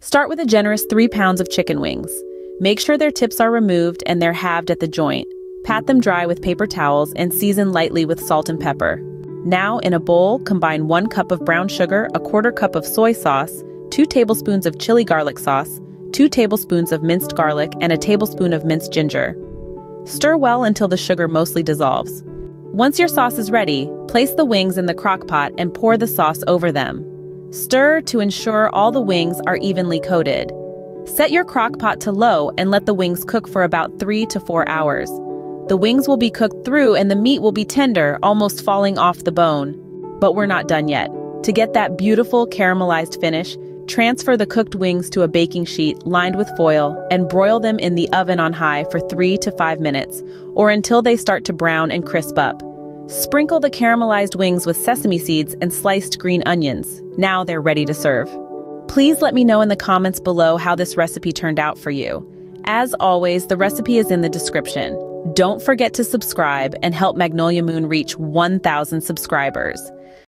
Start with a generous 3 pounds of chicken wings. Make sure their tips are removed and they're halved at the joint. Pat them dry with paper towels and season lightly with salt and pepper. Now, in a bowl, combine 1 cup of brown sugar, a quarter cup of soy sauce, 2 tablespoons of chili garlic sauce, 2 tablespoons of minced garlic, and a tablespoon of minced ginger. Stir well until the sugar mostly dissolves. Once your sauce is ready, place the wings in the crock pot and pour the sauce over them. Stir to ensure all the wings are evenly coated. Set your crock pot to low and let the wings cook for about 3 to 4 hours. The wings will be cooked through and the meat will be tender, almost falling off the bone. But we're not done yet. To get that beautiful caramelized finish, transfer the cooked wings to a baking sheet lined with foil and broil them in the oven on high for 3 to 5 minutes, or until they start to brown and crisp up. Sprinkle the caramelized wings with sesame seeds and sliced green onions. Now they're ready to serve. Please let me know in the comments below how this recipe turned out for you. As always, the recipe is in the description. Don't forget to subscribe and help Magnolia Moon reach 1,000 subscribers.